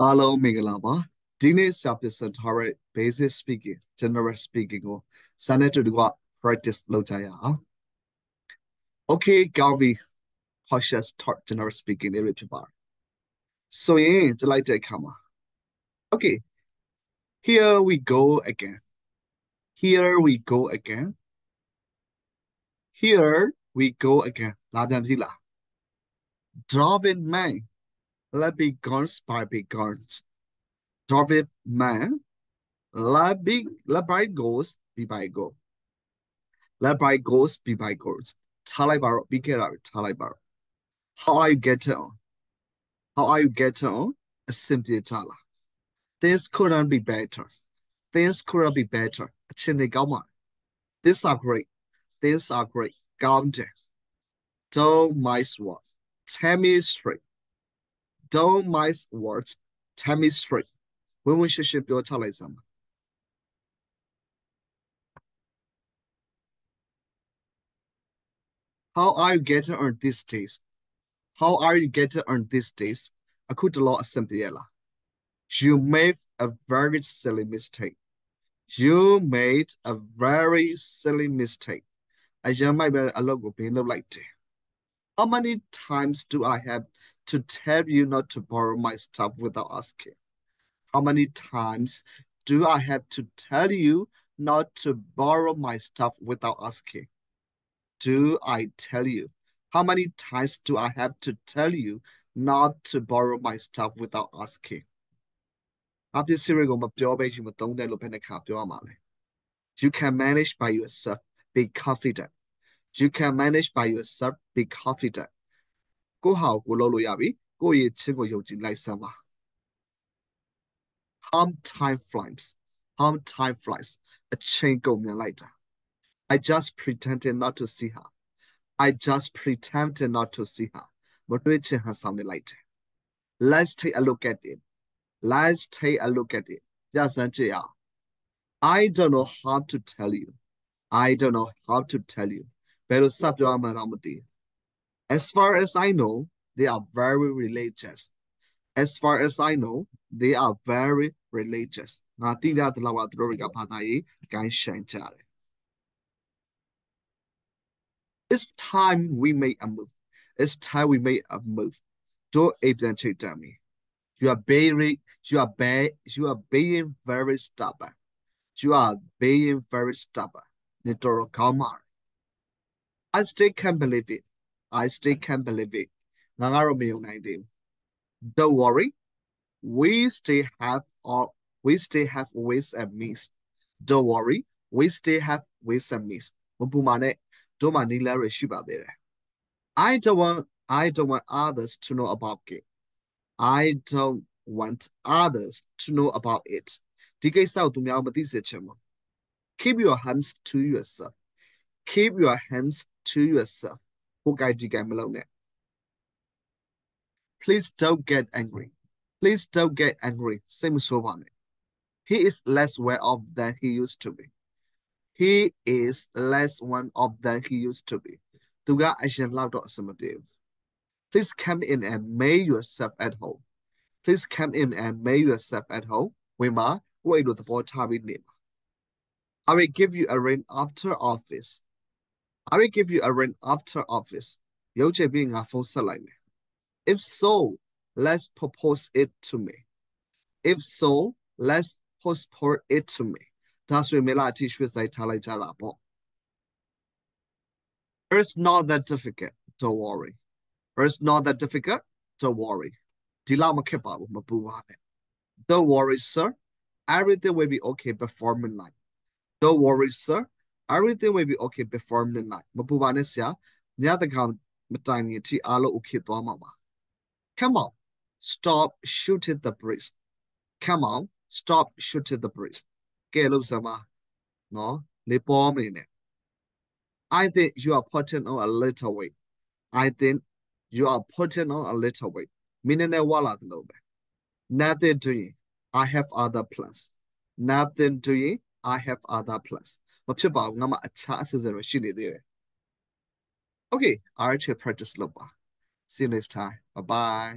အားလုံးမင်္ဂလာပါဒီနေ့စာပြစထားတဲ့ basic speaking general speaking ကိုစာနဲ့တူတူက practice လုပ်ကြရအောင် okay ကောင်းပြီ cautious talk general speaking တွေဖြစ်ပါတယ်ဆိုရင်ကြလိုက်တဲ့အခါမှာ okay here we go again here we go again here we go again လာပြန်ပြီလား driving man let be guns by be guns. Dorviv man, let be let by goes be by go. Let by goes be by goes. Talibaro, be get out, Talibaro. How are you getting on? How are you getting on? A simply tala. Things couldn't be better. Things couldn't be better. A chinny gama. These are great. These are great. Gamde. Don't mice. Tell me straight. don't mice words tell me straight ဝင်ဝင်ရှင်းရှင်းပြောချလိုက်စမ်းပါ How are you getting on these days? How are you getting on these days? အခုတလောအဆင်ပြေလား You made a very silly mistake. You made a very silly mistake. အရင်မိုက်ပဲအလုပ်ကိုဘင်းလုပ်လိုက်တယ် How many times do I have to tell you not to borrow my stuff without asking? How many times do I have to tell you not to borrow my stuff without asking? Do I tell you? How many times do I have to tell you not to borrow my stuff without asking? အပြည့်စီရကိုမပြောဘဲရှိမသုံးတဲ့လို့ဘယ်နှခါပြောရမှာလဲ You can manage by yourself be confident You can manage by yourself be confident ကိုဟာကိုလုပ်လို့ရပြီကိုရဲ့ချင်းကိုယုံကြည်လိုက်စမ်းပါ harm time flies harm time flies အချိန်ကုန်မြန်လိုက်တာ I just pretended not to see her I just pretended not to see her မတွေ့ချင်ဟန်ဆောင်နေလိုက်တယ် Let's take a look at it Let's take a look at it ကြစမ်းကြည့်အောင် I don't know how to tell you I don't know how to tell you ဘယ်လိုစပြောမှန်းတော့မသိဘူး As far as I know, they are very religious. As far as I know, they are very religious. It's time we make a move. It's time we make a move. Don't evidently tell me. You are very, you are bad, you are being very stubborn. You are being very stubborn. I still can't believe it. I still can't believe it ငါကတော့မယုံနိုင်သေးဘူး Don't worry we still have all we still have ways and means Don't worry we still have ways and means မပူမာနဲ့တို့မှနီလာရရှိပါသေးတယ် I don't want I don't want others to know about it I don't want others to know about it ဒီကိစ္စကိုသူများမသိစေချင်ဘူး Keep your hands to yourself Keep your hands to yourself Please don't get angry. Please don't get angry. Same one. He is less well off than he used to be. He is less one off than he used to be. သူကအရင်လောက်တော့အဆင်မပြေဘူး Please come in and make yourself at home. Please come in and make yourself at home. ဝင်မှာကိုယ့်အိမ်လိုသဘောထားပြီးနေပါ I will give you a ring after office. I will give you a ring after office ရုပ်ချက်ပြီးငါဖုန်းဆက်လိုက်မယ် if so let's propose it to me if so let's postpone it to me ဒါဆိုရင်မလားအထိရွှေ့ဆိုင်ထားလိုက်ကြတာပေါ့ It's not that difficult don't worry It's not that difficult don't worry ဒီလောက်မခက်ပါဘူးမပူပါနဲ့ Don't worry sir everything will be okay before midnight Don't worry sir everything will be okay before midnight မပူပါနဲ့ဆရာညတကောင်မတိုင်မီအထိအားလုံး okay သွားမှာပါ Come on stop shooting the breeze Come on stop shooting the breeze ကဲလို့စမ်းပါနော်လေပေါ်မနေနဲ့ I think you are putting on a little weight I think you are putting on a little weight မင်းနဲ့ဝါလာတယ်လို့ပဲ Nothing doing I have other plans Nothing doing I have other plans မဖြစ်ပါဘူးငါမှအခြားအစီအစဉ်တွေရှိနေသေးတယ် Okay, RHA practice လုပ်ပါ See you next time. Bye bye.